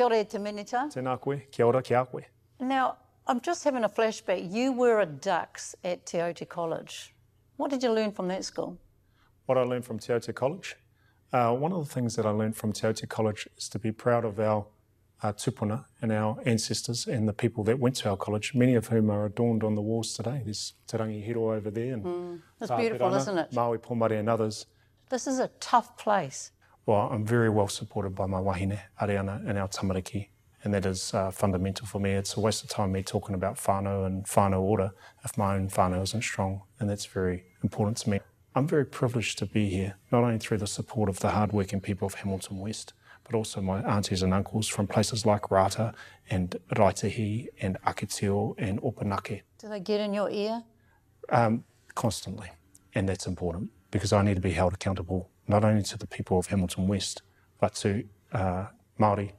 Kia ora te minita. Tēnā koe, kia ora, kia koe. Now, I'm just having a flashback. You were a Dux at Te Aute College. What did you learn from that school? What I learned from Te Aute College? Uh, one of the things that I learned from Te Aute College is to be proud of our uh, tupuna and our ancestors and the people that went to our college, many of whom are adorned on the walls today. There's Te Rangi Hiroa over there and Mm, That's beautiful, Pirana, isn't it? Maui Pomare and others. This is a tough place. Well, I'm very well supported by my wahine, Ariana, and our tamariki, and that is uh, fundamental for me. It's a waste of time me talking about whānau and whānau ora if my own whānau isn't strong, and that's very important to me. I'm very privileged to be here, not only through the support of the hardworking people of Hamilton West, but also my aunties and uncles from places like Rata and Raitahi and Akitio and Ōpunake Do they get in your ear? um, constantly, and that's important because I need to be held accountable not only to the people of Hamilton West, but to uh, Māori,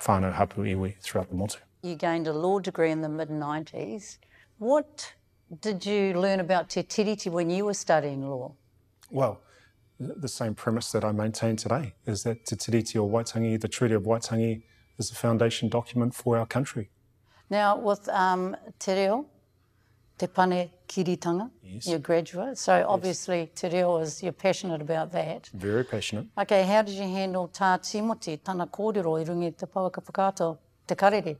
whānau hapu iwi throughout the motu. You gained a law degree in the mid 90s. What did you learn about Te Tiriti when you were studying law? Well, the same premise that I maintain today is that Te Tiriti o Waitangi, the Treaty of Waitangi, is the foundation document for our country. Now, with um, Te Reo, Te Pane Kiritanga, Yes. you're a graduate, so obviously Te Reo is, you're passionate about that. Very passionate. Okay, how did you handle tā Timoti, tāna kōrero i rungi te pauaka whakāto, te karere?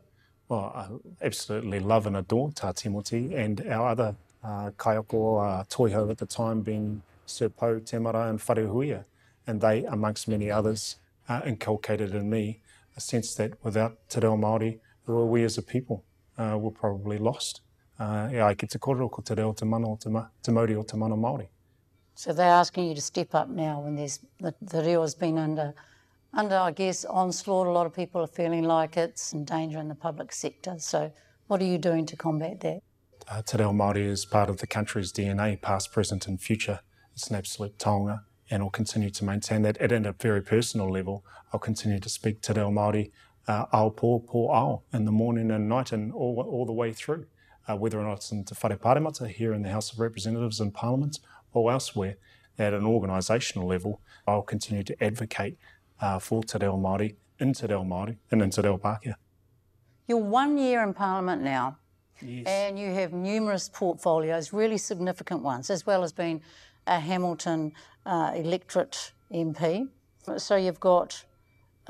Well, I absolutely love and adore Tā Timoti and our other uh, kaioko uh, toiho at the time being Sir Pau, Temara and Wharehuia. And they, amongst many others, uh, inculcated in me a sense that without Te Reo Māori, are we as a people, uh, we're probably lost. Uh, e ai ki te kōrero ko te reo te mana o te, ma, te mauri o te mana Māori. So they're asking you to step up now when there's the, the Reo has been under, under, I guess, onslaught. A lot of people are feeling like it's in danger in the public sector. So what are you doing to combat that? Uh, Te Reo Māori is part of the country's DNA, past, present and future. It's an absolute taonga and I'll continue to maintain that. And at a very personal level, I'll continue to speak Te Reo Māori uh, ao pō, pō ao, in the morning and night and all, all the way through, uh, whether or not it's in Te Whare Pāremata here in the House of Representatives and Parliament or elsewhere. At an organisational level, I'll continue to advocate uh, for Te Reo Māori, in Te Reo Māori and in Te Reo Pākehā. You're one year in Parliament now, Yes. and you have numerous portfolios, really significant ones, as well as being a Hamilton uh, electorate MP. So you've got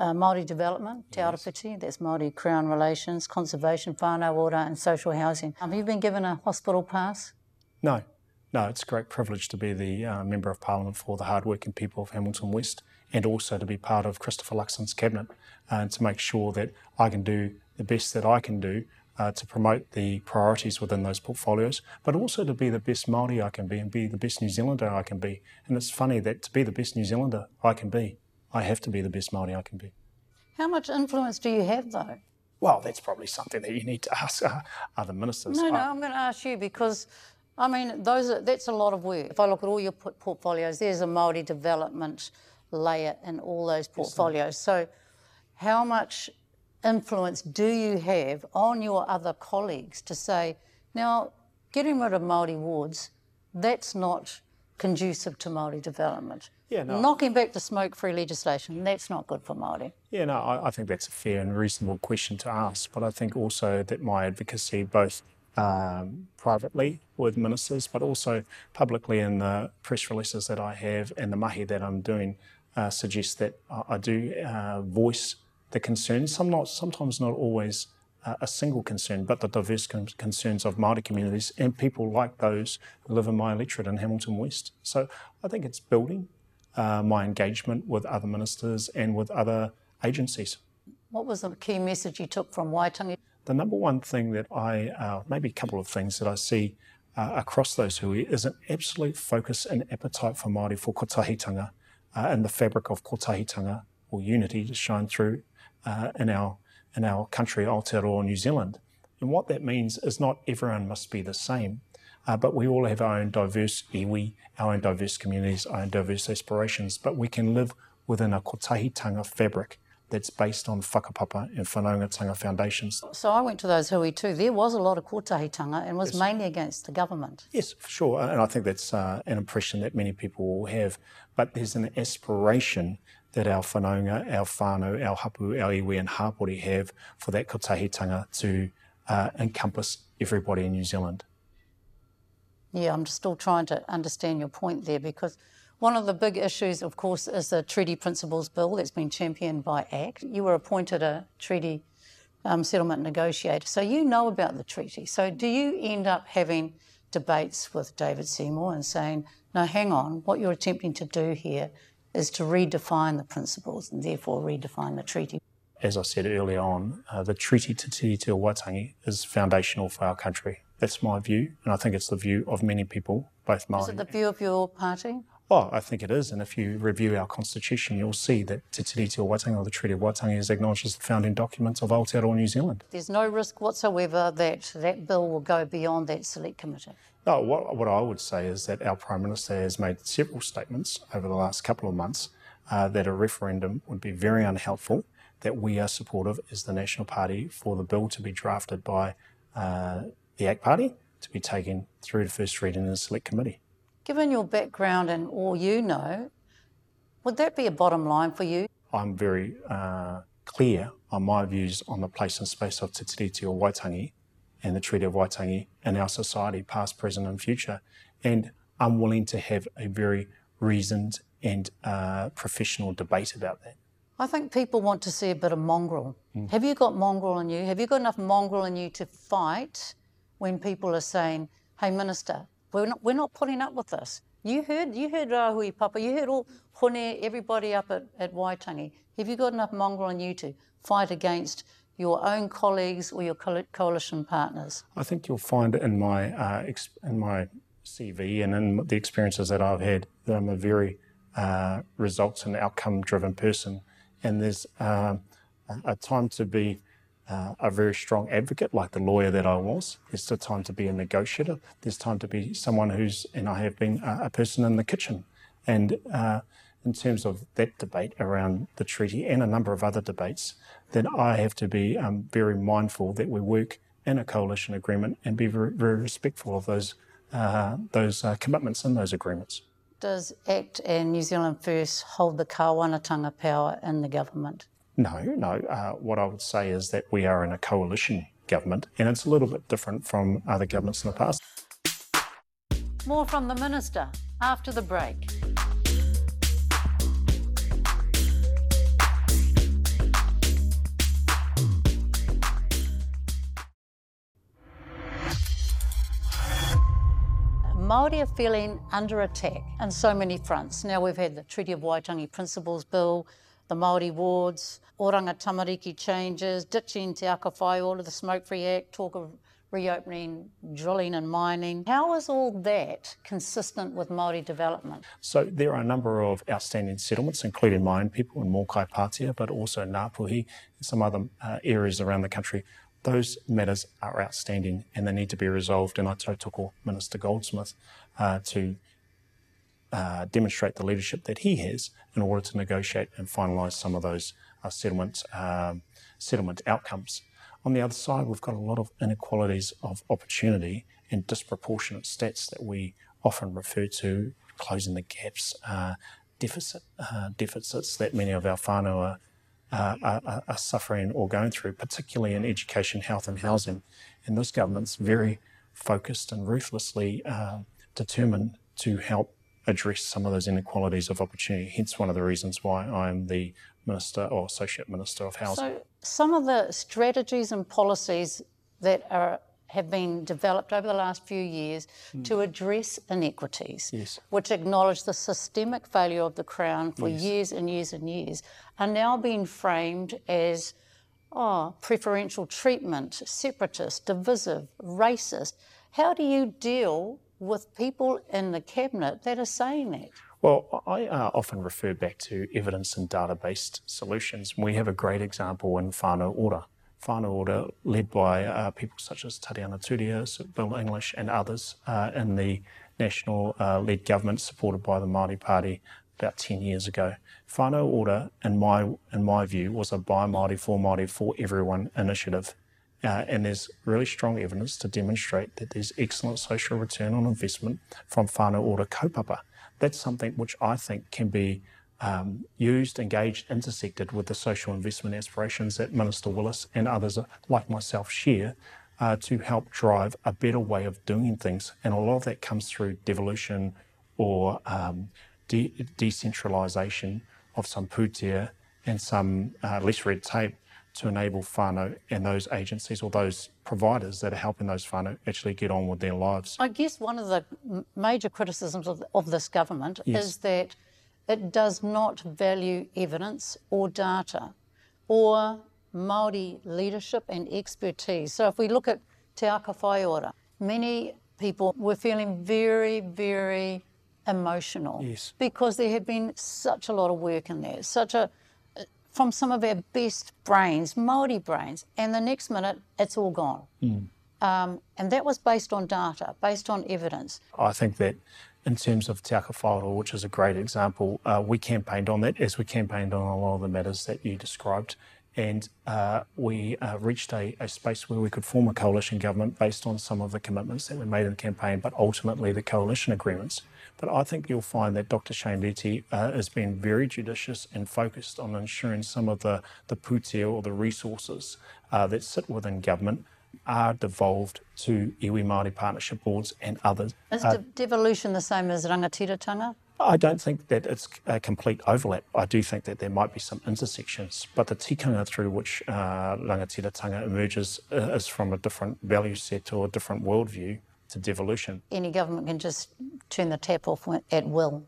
uh, Māori development, Te Arawhiti, that's Māori Crown relations, conservation, whānau ora, and social housing. Have you been given a hospital pass? No, no, it's a great privilege to be the uh, Member of Parliament for the hardworking people of Hamilton West and also to be part of Christopher Luxon's cabinet uh, and to make sure that I can do the best that I can do uh, to promote the priorities within those portfolios, but also to be the best Māori I can be and be the best New Zealander I can be. And it's funny that to be the best New Zealander I can be, I have to be the best Māori I can be. How much influence do you have, though? Well, that's probably something that you need to ask uh, other ministers. No, no, I- I'm going to ask you because, I mean, those are, that's a lot of work. If I look at all your portfolios, there's a Māori development layer in all those portfolios. So, how much influence do you have on your other colleagues to say, now, getting rid of Māori wards, that's not conducive to Māori development. Yeah, no. Knocking back the smoke-free legislation, that's not good for Māori. Yeah, no, I, I think that's a fair and reasonable question to ask. But I think also that my advocacy, both um, privately with ministers, but also publicly in the press releases that I have and the mahi that I'm doing, uh, suggests that I, I do uh, voice the concerns. Some not, sometimes not always uh, a single concern, but the diverse con- concerns of Māori communities and people like those who live in my electorate in Hamilton West. So I think it's building uh, my engagement with other ministers and with other agencies. What was the key message you took from Waitangi? The number one thing that I, uh, maybe a couple of things that I see uh, across those hui is an absolute focus and appetite for Māori for kotahitanga uh, and the fabric of kotahitanga or unity to shine through uh, in our in our country, Aotearoa, New Zealand. And what that means is not everyone must be the same, uh, but we all have our own diverse iwi, our own diverse communities, our own diverse aspirations, but we can live within a kotahitanga fabric that's based on whakapapa and whanaungatanga foundations. So I went to those hui too. There was a lot of kotahitanga and was mainly against the government. Yes, for sure. And I think that's uh, an impression that many people will have. But there's an aspiration that our whanaunga, our whānau, our hapu, our iwi and hapori have for that kotahitanga to uh, encompass everybody in New Zealand. Yeah, I'm still trying to understand your point there because one of the big issues, of course, is the Treaty Principles Bill that's been championed by ACT. You were appointed a treaty um, settlement negotiator, so you know about the treaty. So do you end up having debates with David Seymour and saying, no, hang on, what you're attempting to do here is to redefine the principles and therefore redefine the treaty? As I said earlier on, uh, the Treaty Te Tiriti o Waitangi is foundational for our country. That's my view, and I think it's the view of many people, both Maori. Is it the view of your party? Oh, I think it is. And if you review our constitution, you'll see that Te Tiriti o Waitangi, or the Treaty of Waitangi, is acknowledged as the founding document of Aotearoa New Zealand. There's no risk whatsoever that that bill will go beyond that select committee. No, what, what I would say is that our Prime Minister has made several statements over the last couple of months uh, that a referendum would be very unhelpful, that we are supportive as the National Party for the bill to be drafted by uh, the ACT Party to be taken through to first reading in the Select Committee. Given your background and all you know, would that be a bottom line for you? I'm very uh, clear on my views on the place and space of Te Tiriti o Waitangi and the Treaty of Waitangi in our society, past, present, and future. And I'm willing to have a very reasoned and uh, professional debate about that. I think people want to see a bit of mongrel. Have you got mongrel in you? Have you got enough mongrel in you to fight when people are saying, hey, Minister, we're not, we're not putting up with this? You heard, you heard Rahui Papa, you heard all Hone, everybody up at, at Waitangi. Have you got enough mongrel in you to fight against your own colleagues or your coalition partners? I think you'll find in my uh, in my CV and in the experiences that I've had that I'm a very uh, results and outcome driven person, and there's um, a- time to be uh, a very strong advocate, like the lawyer that I was. There's a time to be a negotiator. There's time to be someone who's, and I have been a, a person in the kitchen, and. In terms of that debate around the treaty and a number of other debates, then I have to be um, very mindful that we work in a coalition agreement and be very, very respectful of those uh, those uh, commitments in those agreements. Does ACT and New Zealand First hold the kawanatanga power in the government? No, no. Uh, what I would say is that we are in a coalition government, and it's a little bit different from other governments in the past. More from the Minister after the break. Māori are feeling under attack on so many fronts. Now we've had the Treaty of Waitangi Principles Bill, the Māori wards, Oranga Tamariki changes, ditching Te Aka Whai, all of the Smoke Free Act, talk of reopening drilling and mining. How is all that consistent with Māori development? So there are a number of outstanding settlements, including own people in Mokai Pātea, but also Ngāpuhi and some other uh, areas around the country. Those matters are outstanding and they need to be resolved. And I tautoko Minister Goldsmith uh, to uh, demonstrate the leadership that he has in order to negotiate and finalise some of those uh, settlement um, settlement outcomes. On the other side, we've got a lot of inequalities of opportunity and disproportionate stats that we often refer to, closing the gaps, uh, deficit uh, deficits that many of our whānau are, uh, are, are suffering or going through, particularly in education, health, and housing. And this government's very focused and ruthlessly uh, determined to help address some of those inequalities of opportunity. Hence, one of the reasons why I'm the Minister or Associate Minister of Housing. So, some of the strategies and policies that are have been developed over the last few years to address inequities, Yes. which acknowledge the systemic failure of the Crown for years and years and years, are now being framed as oh, preferential treatment, separatist, divisive, racist. How do you deal with people in the cabinet that are saying that? Well, I uh, often refer back to evidence and data based solutions. We have a great example in whānau ora. Whānau Ora led by uh, people such as Tariana Turia, Bill English, and others uh, in the national uh, led government supported by the Māori Party about 10 years ago. Whānau Ora, in my, in my view, was a by Māori, for Māori, for everyone initiative. Uh, and there's really strong evidence to demonstrate that there's excellent social return on investment from whānau ora kaupapa. That's something which I think can be um, used, engaged, intersected with the social investment aspirations that Minister Willis and others like myself share uh, to help drive a better way of doing things. And a lot of that comes through devolution or um, de- decentralisation of some pūtea and some uh, less red tape to enable whānau and those agencies or those providers that are helping those whānau actually get on with their lives. I guess one of the major criticisms of, of this government yes. is that it does not value evidence or data or Māori leadership and expertise. So if we look at Te Aka Whaiora, many people were feeling very, very emotional yes. because there had been such a lot of work in there, such a from some of our best brains, Maori brains, and the next minute it's all gone. Mm. Um, and that was based on data, based on evidence. I think that in terms of Te Aka which is a great example, uh, we campaigned on that as we campaigned on a lot of the matters that you described. And uh, we uh, reached a, a, space where we could form a coalition government based on some of the commitments that we made in the campaign, but ultimately the coalition agreements. But I think you'll find that Dr. Shane Reti uh, has been very judicious and focused on ensuring some of the, the pūtea or the resources uh, that sit within government are devolved to iwi Māori partnership boards and others. Is uh, devolution the same as rangatiratanga? I don't think that it's a complete overlap. I do think that there might be some intersections, but the tikanga through which uh, rangatiratanga emerges uh, is from a different value set or a different worldview to devolution. Any government can just turn the tap off at will.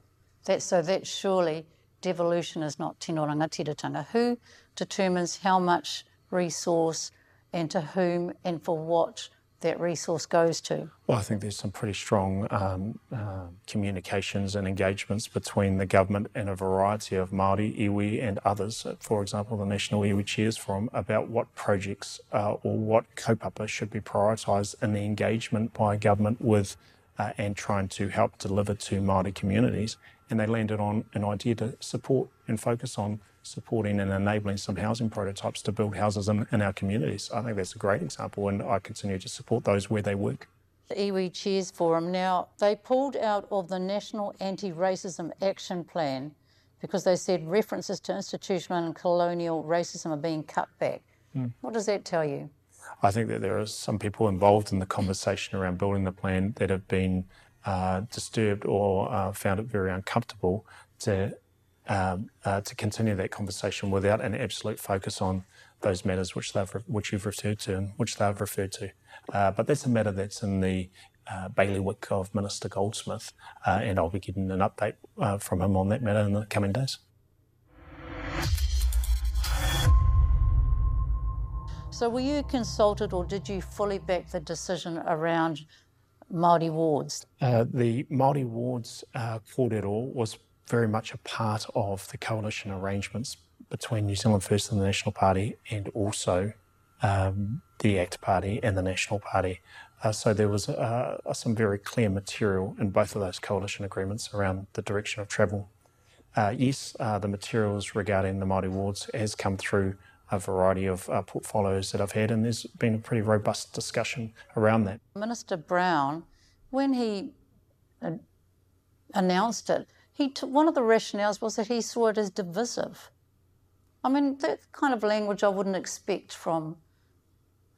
That, so that surely devolution is not tino rangatiratanga. Who determines how much resource and to whom and for what that resource goes to? Well, I think there's some pretty strong um, uh, communications and engagements between the government and a variety of Māori, iwi and others, for example, the National Iwi Chairs Forum, about what projects uh, or what kaupapa should be prioritised in the engagement by government with uh, and trying to help deliver to Māori communities. And they landed on an idea to support and focus on supporting and enabling some housing prototypes to build houses in, in our communities. I think that's a great example, and I continue to support those where they work. The Iwi Chairs Forum now, they pulled out of the National Anti Racism Action Plan because they said references to institutional and colonial racism are being cut back. Mm. What does that tell you? I think that there are some people involved in the conversation around building the plan that have been uh, disturbed or uh, found it very uncomfortable to um, uh, to continue that conversation without an absolute focus on those matters which they've which you've referred to and which they've referred to. Uh, but that's a matter that's in the uh, bailiwick of Minister Goldsmith, uh, and I'll be getting an update uh, from him on that matter in the coming days. So, were you consulted, or did you fully back the decision around Māori wards? Uh, the Māori wards uh, kōrero was very much a part of the coalition arrangements between New Zealand First and the National Party and also um, the ACT Party and the National Party. Uh, so there was uh, some very clear material in both of those coalition agreements around the direction of travel. Uh, yes, uh, the materials regarding the Māori wards has come through a variety of uh, portfolios that I've had, and there's been a pretty robust discussion around that. Minister Brown, when he uh, announced it, he t- one of the rationales was that he saw it as divisive. I mean, that kind of language I wouldn't expect from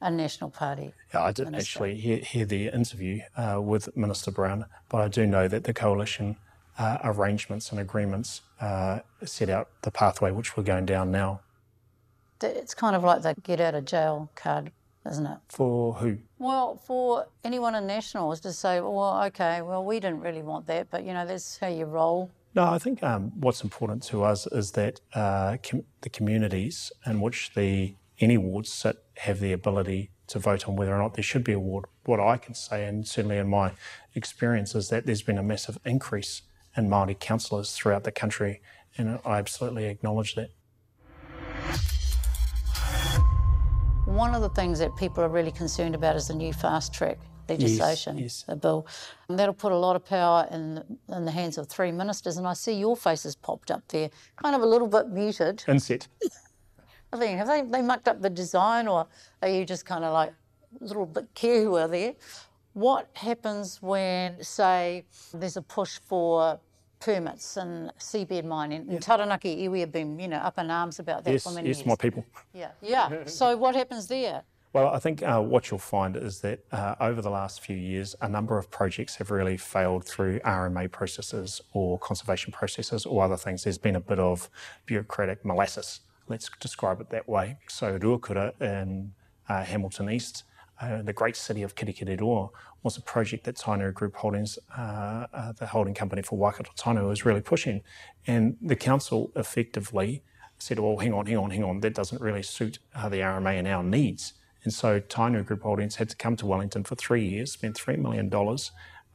a National Party. Yeah, I didn't minister. actually hear, hear, the interview uh, with Minister Brown, but I do know that the coalition uh, arrangements and agreements uh, set out the pathway which we're going down now. It's kind of like the get out of jail card isn't it? For who? Well, for anyone in Nationals to say, well, okay, well, we didn't really want that, but you know, that's how you roll. No, I think um, what's important to us is that uh, com- the communities in which the any wards sit have the ability to vote on whether or not there should be a ward. What I can say, and certainly in my experience, is that there's been a massive increase in Māori councillors throughout the country, and I absolutely acknowledge that. One of the things that people are really concerned about is the new fast track legislation, yes, yes. the bill. And that'll put a lot of power in, in the hands of three ministers. And I see your faces popped up there, kind of a little bit muted. Inset. I mean, have they, they mucked up the design or are you just kind of like a little bit are there? What happens when, say, there's a push for permits and seabed mining. And Taranaki iwi have been, you know, up in arms about that Yes, for many yes, years. my people. Yeah, yeah. So what happens there? Well, I think uh, what you'll find is that uh, over the last few years, a number of projects have really failed through RMA processes or conservation processes or other things. There's been a bit of bureaucratic molasses, let's describe it that way. So Ruakura in uh, Hamilton East, uh, the great city of Kirikiriroa, was a project that Tainui Group Holdings, uh, uh, the holding company for Waikato Tainui, was really pushing. And the council effectively said, well, hang on, hang on, hang on, that doesn't really suit uh, the RMA and our needs. And so Tainui Group Holdings had to come to Wellington for three years, spend $3 million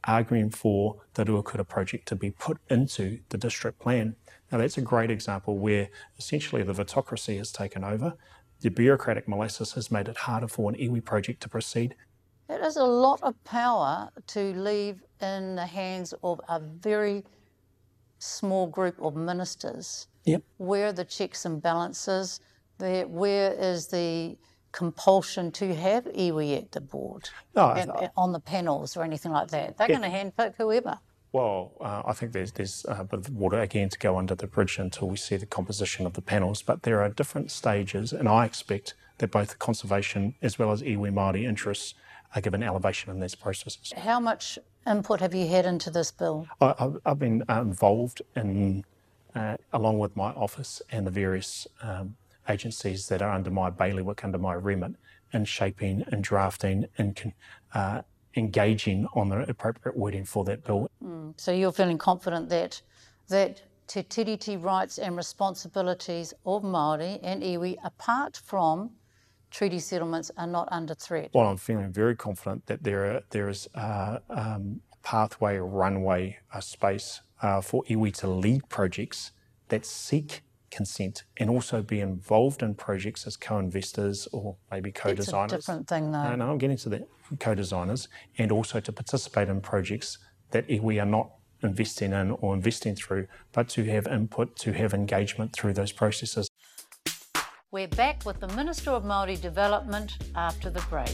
arguing for the Ruakura project to be put into the district plan. Now, that's a great example where essentially the vetocracy has taken over. The bureaucratic molasses has made it harder for an iwi project to proceed. It is a lot of power to leave in the hands of a very small group of ministers. Yep. Where are the checks and balances? There, where is the compulsion to have iwi at the board oh, No, I- and, and on the panels or anything like that? They're going to handpick whoever. Well, uh, I think there's there's a bit of water again to go under the bridge until we see the composition of the panels. But there are different stages, and I expect that both the conservation as well as iwi Māori interests are given elevation in these processes. How much input have you had into this bill? I, I've, I've been uh, involved in, uh, along with my office and the various um, agencies that are under my bailiwick, under my remit, in shaping and drafting and uh, engaging on the appropriate wording for that bill. So you're feeling confident that that te tiriti rights and responsibilities of Māori and iwi, apart from treaty settlements, are not under threat. Well, I'm feeling very confident that there are, there is a um, pathway, a runway, a space uh, for iwi to lead projects that seek consent and also be involved in projects as co-investors or maybe co-designers. It's a different thing, though. Uh, no, I'm getting to that. Co-designers and also to participate in projects that we are not investing in or investing through, but to have input, to have engagement through those processes. We're back with the Minister of Māori Development after the break.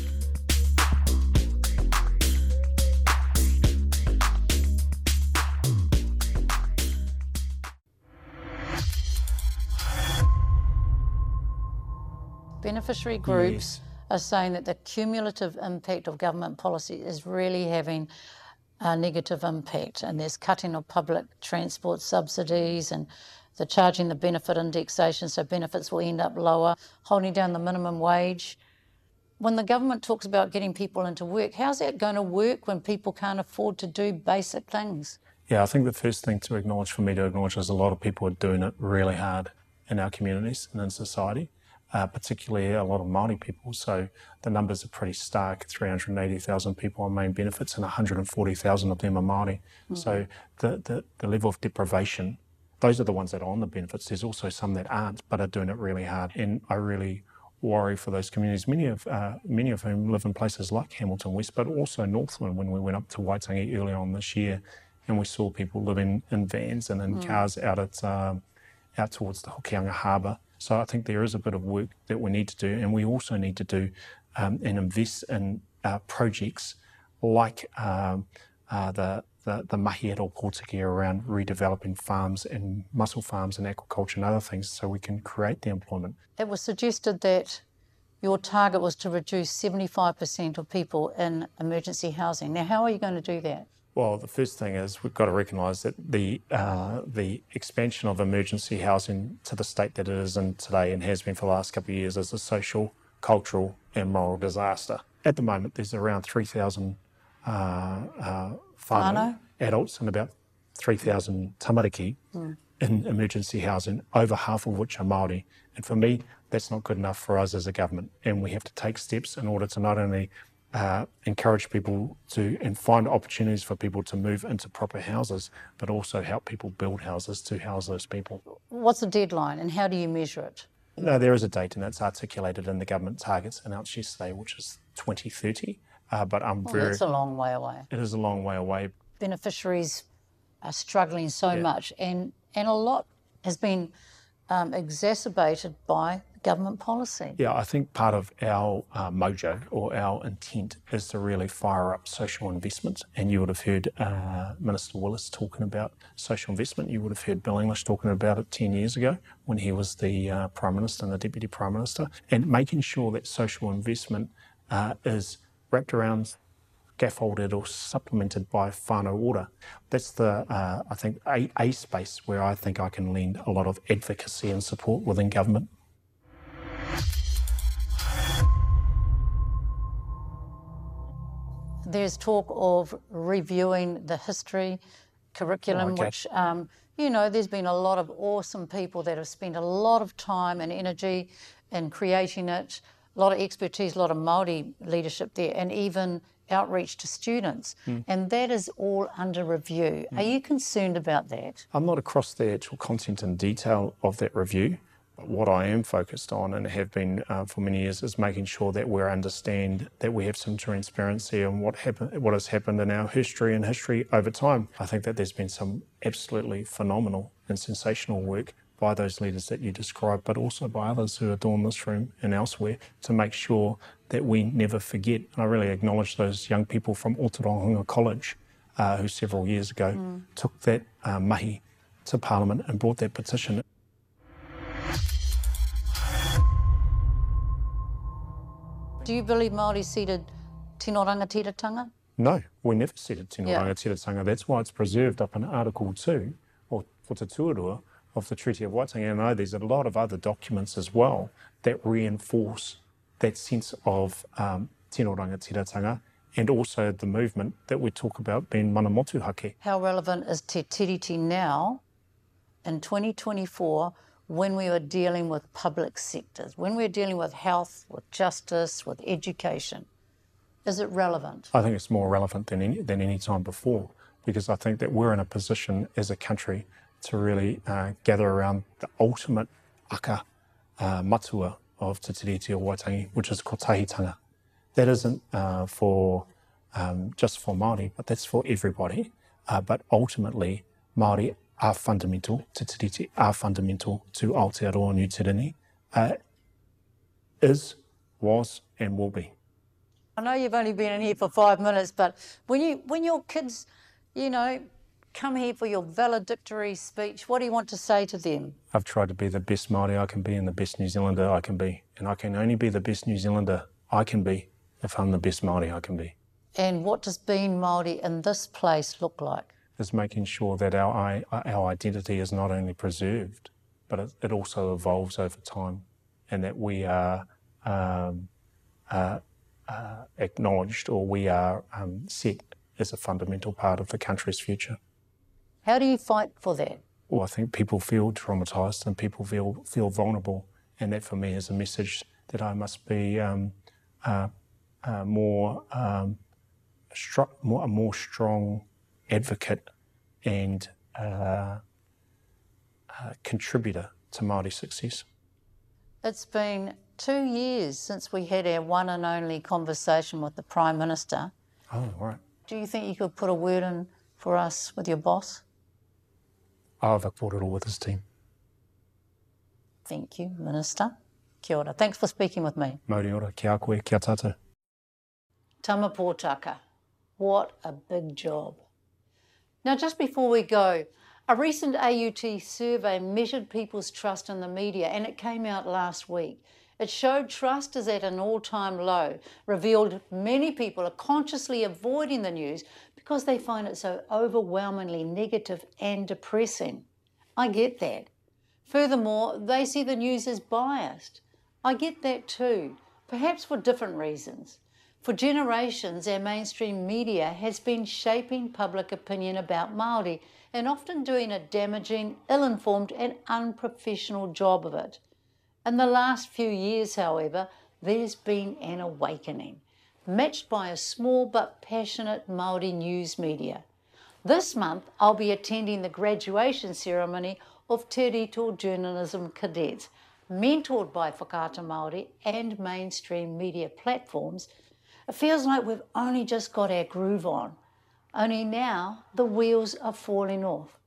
Beneficiary groups are saying that the cumulative impact of government policy is really having a negative impact, and there's cutting of public transport subsidies and the charging the benefit indexation, so benefits will end up lower, holding down the minimum wage. When the government talks about getting people into work, how's that going to work when people can't afford to do basic things? Yeah, I think the first thing to acknowledge for me to acknowledge is a lot of people are doing it really hard in our communities and in society, uh, particularly a lot of Māori people. So the numbers are pretty stark 380,000 people on main benefits and 140,000 of them are Māori. So the, the, the level of deprivation, those are the ones that are on the benefits. There's also some that aren't, but are doing it really hard. And I really worry for those communities, many of, uh, many of whom live in places like Hamilton West, but also Northland when we went up to Waitangi earlier on this year and we saw people living in vans and in cars out at um, out towards the Hokianga Harbour. So I think there is a bit of work that we need to do, and we also need to do um, and invest in uh, projects like um, uh, the the, the mahi at around redeveloping farms and mussel farms and aquaculture and other things so we can create the employment. It was suggested that your target was to reduce 75% of people in emergency housing. Now, how are you going to do that? Well, the first thing is we've got to recognise that the uh, the expansion of emergency housing to the state that it is in today and has been for the last couple of years is a social, cultural, and moral disaster. At the moment, there's around 3,000 uh, uh, whānau, Whānau? adults and about 3,000 tamariki in emergency housing, over half of which are Māori. And for me, that's not good enough for us as a government. And we have to take steps in order to not only uh, encourage people to and find opportunities for people to move into proper houses, but also help people build houses to house those people. What's the deadline and how do you measure it? No, there is a date, and that's articulated in the government targets announced yesterday, which is 2030. Uh, but I'm Well, very, that's a long way away. it is a long way away. Beneficiaries are struggling so much, and, and a lot has been um, exacerbated by government policy. Yeah, I think part of our uh, mojo or our intent is to really fire up social investment. And you would have heard uh, Minister Willis talking about social investment. You would have heard Bill English talking about it 10 years ago when he was the uh, Prime Minister and the Deputy Prime Minister. And making sure that social investment uh, is wrapped around scaffolded or supplemented by whānau ora. That's the, uh, I think, a, a space where I think I can lend a lot of advocacy and support within government. There's talk of reviewing the history curriculum, okay. which, um, you know, there's been a lot of awesome people that have spent a lot of time and energy in creating it, a lot of expertise, a lot of Māori leadership there, and even outreach to students. And that is all under review. Are you concerned about that? I'm not across the actual content and detail of that review, what I am focused on and have been uh, for many years is making sure that we understand that we have some transparency on what happened, what has happened in our history and history over time. I think that there's been some absolutely phenomenal and sensational work by those leaders that you described, but also by others who adorn this room and elsewhere to make sure that we never forget. And I really acknowledge those young people from Otorohanga College uh, who several years ago took that uh, mahi to Parliament and brought that petition. Do you believe Māori ceded tino rangatiratanga? No, we never it tino Yeah. rangatiratanga. That's why it's preserved up in Article 2, or for Te Tuarua, of the Treaty of Waitangi. And I know there's a lot of other documents as well that reinforce that sense of um, tino rangatiratanga and also the movement that we talk about being mana motuhake. How relevant is Te Tiriti now in 2024 when we are dealing with public sectors, when we're dealing with health, with justice, with education? Is it relevant? I think it's more relevant than any, than any time before because I think that we're in a position as a country to really uh, gather around the ultimate aka uh, matua of Te Tiriti o Waitangi, which is kotahitanga. That isn't uh, for um, just for Māori, but that's for everybody. Uh, but ultimately, Māori are fundamental, Te Tiriti are fundamental to Aotearoa New Te Rene, uh, is, was and will be. I know you've only been in here for five minutes, but when you when your kids, you know, come here for your valedictory speech, what do you want to say to them? I've tried to be the best Māori I can be and the best New Zealander I can be. And I can only be the best New Zealander I can be if I'm the best Māori I can be. And what does being Māori in this place look like? Is making sure that our, our identity is not only preserved, but it, it also evolves over time and that we are um, uh, uh, acknowledged or we are um, set as a fundamental part of the country's future. How do you fight for that? well, I think people feel traumatized and people feel feel vulnerable, and that for me is a message that I must be um, uh, uh, more, um, more a more strong advocate and uh, uh, contributor to Māori success. It's been two years since we had our one and only conversation with the Prime Minister. Oh, right. Do you think you could put a word in for us with your boss? I've explored it all with his team. Thank you, Minister. Kia ora. Thanks for speaking with me. Mauri ora, kia koe, kia tātou. Tama Pōtaka. What a big job. Now, just before we go, a recent AUT survey measured people's trust in the media and it came out last week. It showed trust is at an all time low, revealed many people are consciously avoiding the news because they find it so overwhelmingly negative and depressing. I get that. Furthermore, they see the news as biased. I get that too, perhaps for different reasons. For generations, our mainstream media has been shaping public opinion about Māori and often doing a damaging, ill informed, and unprofessional job of it. In the last few years, however, there's been an awakening, matched by a small but passionate Māori news media. This month, I'll be attending the graduation ceremony of Te Rito Journalism Cadets, mentored by Whakaata Māori and mainstream media platforms. It feels like we've only just got our groove on. Only now the wheels are falling off.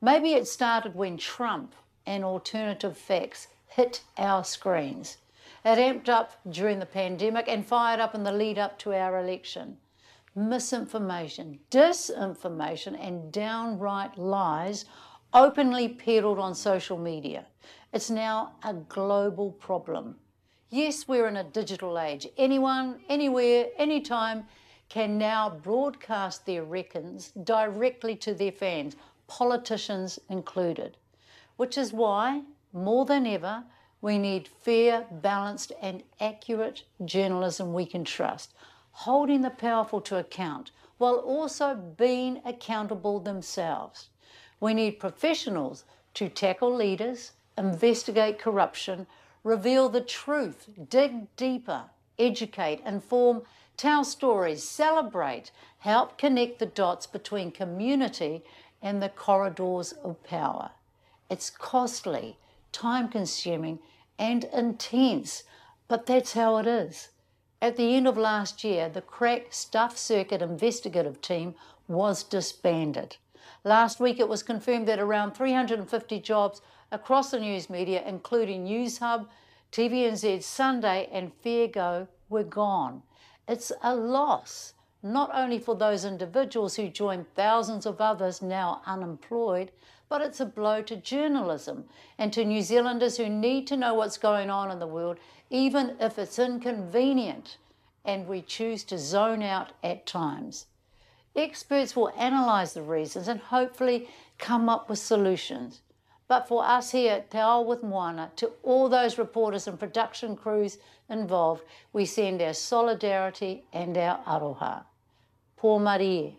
Maybe it started when Trump and alternative facts hit our screens. It amped up during the pandemic and fired up in the lead up to our election. Misinformation, disinformation, and downright lies openly peddled on social media. It's now a global problem. Yes, we're in a digital age. Anyone, anywhere, anytime can now broadcast their reckons directly to their fans, politicians included. Which is why, more than ever, we need fair, balanced, and accurate journalism we can trust, holding the powerful to account while also being accountable themselves. We need professionals to tackle leaders, investigate corruption, reveal the truth, dig deeper, educate, inform, tell stories, celebrate, help connect the dots between community and the corridors of power. It's costly, time consuming, and intense, but that's how it is. At the end of last year, the crack Stuff Circuit investigative team was disbanded. Last week, it was confirmed that around 350 jobs across the news media, including Newshub, TVNZ Sunday, and Fair Go, were gone. It's a loss, not only for those individuals who joined thousands of others now unemployed, but it's a blow to journalism and to New Zealanders who need to know what's going on in the world, even if it's inconvenient and we choose to zone out at times. Experts will analyse the reasons and hopefully come up with solutions. But for us here at Te Ao with Moana, to all those reporters and production crews involved, we send our solidarity and our aroha. Pō Marie.